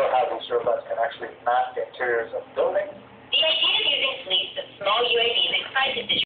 show how these robots can actually map the interiors of buildings. The idea of using fleets of small UAVs excited the